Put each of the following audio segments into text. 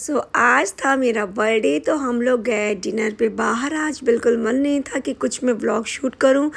सो so, आज था मेरा बर्थडे तो हम लोग गए डिनर पे बाहर। आज बिल्कुल मन नहीं था कि कुछ मैं व्लॉग शूट करूँ।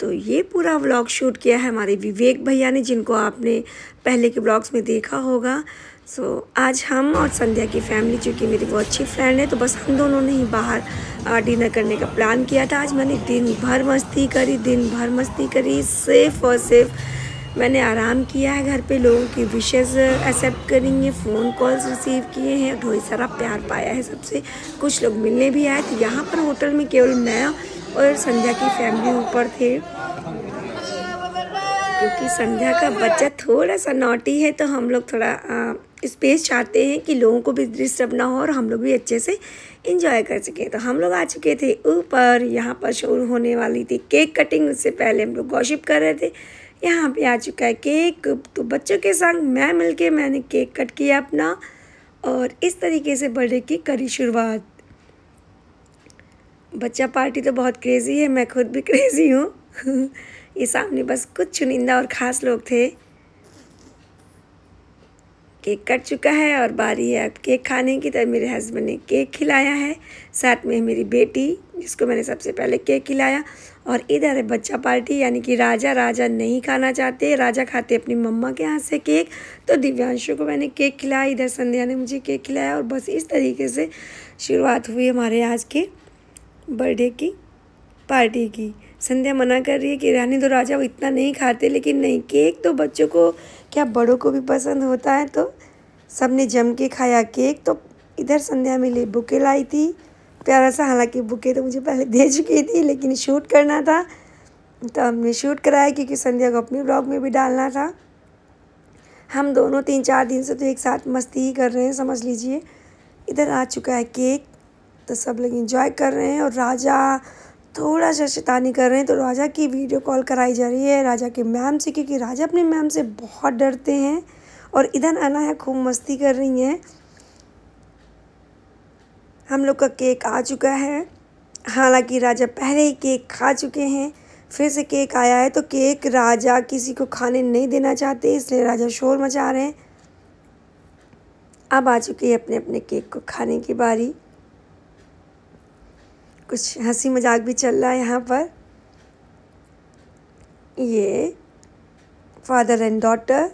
तो ये पूरा व्लॉग शूट किया है हमारे विवेक भैया ने जिनको आपने पहले के ब्लॉग्स में देखा होगा। सो so, आज हम और संध्या की फैमिली चूँकि मेरी बहुत अच्छी फ्रेंड है तो बस हम दोनों ने ही बाहर डिनर करने का प्लान किया था। आज मैंने दिन भर मस्ती करी दिन भर मस्ती करी सिर्फ़ और सिर्फ़ मैंने आराम किया है घर पे, लोगों की विशेज़ एक्सेप्ट करेंगे फ़ोन कॉल्स रिसीव किए हैं ढेर सारा प्यार पाया है सबसे। कुछ लोग मिलने भी आए तो यहाँ पर होटल में केवल मैं और संध्या की फैमिली ऊपर थे। क्योंकि संध्या का बच्चा थोड़ा सा नोटी है तो हम लोग थोड़ा स्पेस चाहते हैं कि लोगों को भी डिस्टर्ब ना हो और हम लोग भी अच्छे से इंजॉय कर सकें। तो हम लोग आ चुके थे ऊपर, यहाँ पर शुरू होने वाली थी। केक कटिंग उससे पहले हम लोग गॉशिप कर रहे थे। यहाँ पे आ चुका है केक। तो बच्चों के संग मैं मिलके मैंने केक कट किया अपना और इस तरीके से बर्थडे की करी शुरुआत। बच्चा पार्टी तो बहुत क्रेज़ी है, मैं खुद भी क्रेज़ी हूँ। ये सामने बस कुछ चुनिंदा और ख़ास लोग थे। केक कट चुका है और बारी है अब केक खाने की तो मेरे हस्बैंड ने केक खिलाया है। साथ में मेरी बेटी। जिसको मैंने सबसे पहले केक खिलाया। और इधर है बच्चा पार्टी, यानी कि राजा। राजा नहीं खाना चाहते, राजा खाते अपनी मम्मा के हाथ से केक। तो दिव्यांशु को मैंने केक खिलाया, इधर संध्या ने मुझे केक खिलाया। और बस इस तरीके से शुरुआत हुई हमारे आज के बर्थडे की, पार्टी की। संध्या मना कर रही है कि रानी दो राजा वो इतना नहीं खाते, लेकिन नहीं, केक तो बच्चों को, क्या बड़ों को भी पसंद होता है? तो सबने जम के खाया केक। तो इधर संध्या में ले, बुके लाई थी। प्यारा सा, हालाँकि बुके तो मुझे पहले दे चुकी थी, लेकिन शूट करना था। तो हमने शूट कराया, क्योंकि संध्या को अपने ब्लॉग में भी डालना था। हम दोनों तीन चार दिन से तो एक साथ मस्ती ही कर रहे हैं, समझ लीजिए। इधर आ चुका है केक तो सब लोग इंजॉय कर रहे हैं, और राजा थोड़ा सा शैतानी कर रहे हैं। तो राजा की वीडियो कॉल कराई जा रही है, राजा के मैम से, क्योंकि राजा अपने मैम से बहुत डरते हैं, और इधर अनाया खूब मस्ती कर रही हैं। हम लोग का केक आ चुका है। हालाँकि राजा पहले ही केक खा चुके हैं। फिर से केक आया है तो केक राजा किसी को खाने नहीं देना चाहते, इसलिए राजा शोर मचा रहे हैं। अब आ चुकी है अपने अपने केक को खाने की बारी। कुछ हँसी मज़ाक भी चल रहा है यहाँ पर। ये फादर एंड डॉटर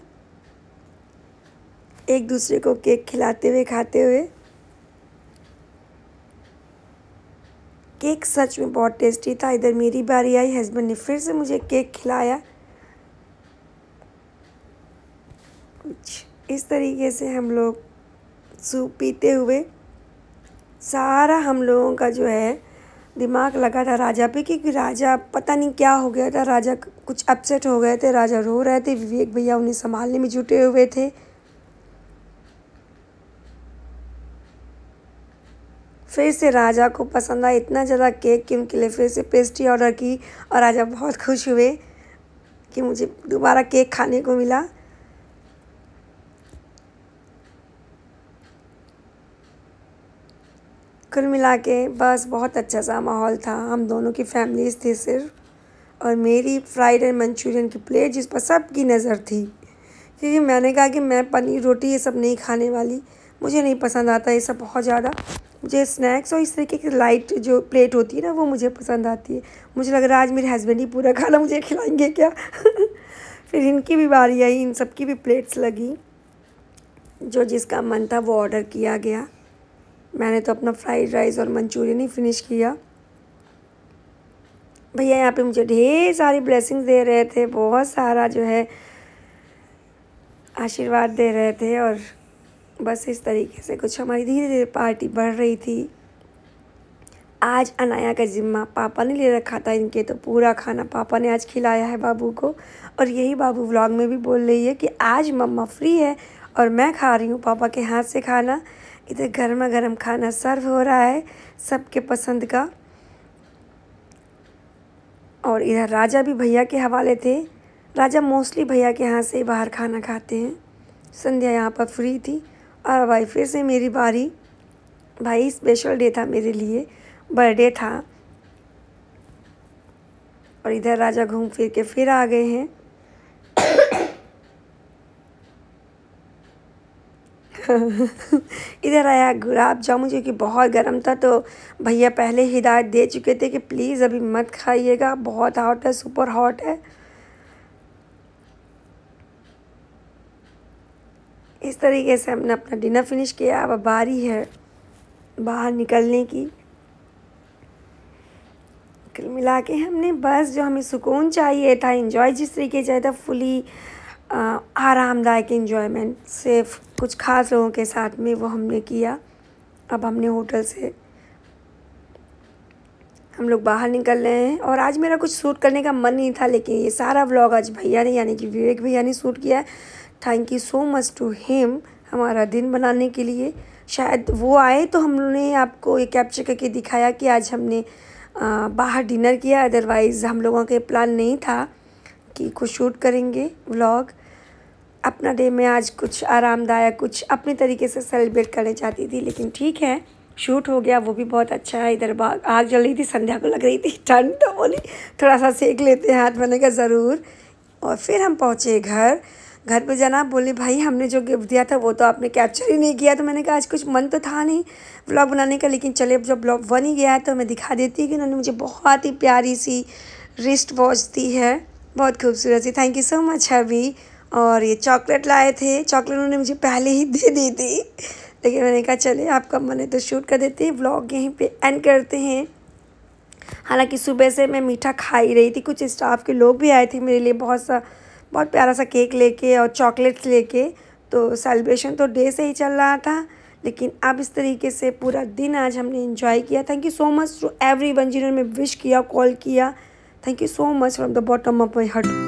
एक दूसरे को केक खिलाते हुए, खाते हुए। केक सच में बहुत टेस्टी था। इधर मेरी बारी आई, हस्बैंड ने फिर से मुझे केक खिलाया। कुछ इस तरीके से हम लोग सूप पीते हुए सारा हम लोगों का जो है दिमाग लगा था राजा पे, क्योंकि राजा पता नहीं क्या हो गया था। राजा कुछ अपसेट हो गए थे, राजा रो रहे थे। विवेक भैया उन्हें संभालने में जुटे हुए थे। फिर से राजा को पसंद आया। इतना ज़्यादा केक कि उनके लिए फिर से पेस्ट्री ऑर्डर की और राजा बहुत खुश हुए कि मुझे दोबारा केक खाने को मिला। कुल मिला के बस बहुत अच्छा सा माहौल था। हम दोनों की फैमिलीज़ थी सिर्फ़ और मेरी, फ्राइड एंड मंचूरियन की प्लेट जिस पर सबकी नज़र थी। क्योंकि मैंने कहा कि मैं पनीर रोटी ये सब नहीं खाने वाली, मुझे नहीं पसंद आता ये सब बहुत ज़्यादा। मुझे स्नैक्स और इस तरीके की लाइट जो प्लेट होती है ना, वो मुझे पसंद आती है। मुझे लग रहा है आज मेरे हस्बैंड ही पूरा खाना मुझे खिलाएँगे क्या? फिर इनकी भी बारी आई, इन सब की भी प्लेट्स लगी। जो जिसका मन था वो ऑर्डर किया गया। मैंने तो अपना फ्राइड राइस और मंचूरियन ही फिनिश किया। भैया, यहाँ पे मुझे ढेर सारी ब्लेसिंग्स दे रहे थे, बहुत सारा जो है आशीर्वाद दे रहे थे और बस इस तरीके से कुछ हमारी धीरे धीरे पार्टी बढ़ रही थी। आज अनाया का ज़िम्मा पापा ने ले रखा था इनके तो पूरा खाना पापा ने आज खिलाया है बाबू को। और यही बाबू व्लॉग में भी बोल रही है कि आज मम्मा फ्री है और मैं खा रही हूँ पापा के हाथ से खाना। इधर गर्मा गर्म खाना सर्व हो रहा है सबके पसंद का। और इधर राजा भी भैया के हवाले थे। राजा मोस्टली भैया के हाथ से ही बाहर खाना खाते हैं। संध्या यहाँ पर फ्री थी। और भाई फिर से मेरी बारी। भाई स्पेशल डे था मेरे लिए। बर्थडे था। और इधर राजा घूम फिर के फिर आ गए हैं। इधर आया गुलाब जामुन, जो कि बहुत गर्म था तो भैया पहले हिदायत दे चुके थे कि प्लीज़ अभी मत खाइएगा। बहुत हॉट है सुपर हॉट है। इस तरीके से हमने अपना डिनर फिनिश किया। अब बारी है बाहर निकलने की। मिला के हमने बस जो हमें सुकून चाहिए था इन्जॉय जिस तरीके चाहिए था, फुली आरामदायक इन्जॉयमेंट सिर्फ़ कुछ ख़ास लोगों के साथ में वो हमने किया। अब हमने होटल से हम लोग बाहर निकल रहे हैं और आज मेरा कुछ शूट करने का मन नहीं था, लेकिन ये सारा व्लॉग आज भैया ने, यानी कि विवेक भैया ने शूट किया है। Thank you so much to him हमारा दिन बनाने के लिए। शायद वो आए तो हमने आपको ये कैप्चर करके दिखाया कि आज हमने बाहर डिनर किया। अदरवाइज़ हम लोगों का प्लान नहीं था कि कुछ शूट करेंगे व्लॉग अपना डे में आज कुछ आरामदायक, कुछ अपने तरीके से सेलिब्रेट करने चाहती थी, लेकिन ठीक है शूट हो गया। वो भी बहुत अच्छा है। इधर बाग, आग जल रही थी, संध्या को लग रही थी, ठंड तो बोली। थोड़ा सा सेक लेते हैं हाथ बनेगा ज़रूर। और फिर हम पहुँचे घर। घर पे जाना, बोले, भाई, हमने जो गिफ्ट दिया था, वो तो आपने कैप्चर ही नहीं किया। तो मैंने कहा, आज कुछ मन तो था नहीं ब्लॉग बनाने का, लेकिन चले जब ब्लॉग बन ही गया है तो मैं दिखा देती हूँ कि उन्होंने मुझे बहुत ही प्यारी सी रिस्ट वॉच दी है। बहुत खूबसूरत सी। Thank you so much hubby. और ये चॉकलेट लाए थे। चॉकलेट उन्होंने मुझे पहले ही दे दी थी। लेकिन मैंने कहा चले आपका मन है तो शूट कर देते हैं। ब्लॉग यहीं पे एंड करते हैं। हालाँकि सुबह से मैं मीठा खा ही रही थी। कुछ स्टाफ के लोग भी आए थे मेरे लिए, बहुत सा बहुत प्यारा सा केक लेके और चॉकलेट्स लेके। तो सेलिब्रेशन तो डे से ही चल रहा था, लेकिन अब इस तरीके से पूरा दिन आज हमने इन्जॉय किया। Thank you so much to everyone जिन्होंने विश किया कॉल किया। Thank you so much from the bottom of my heart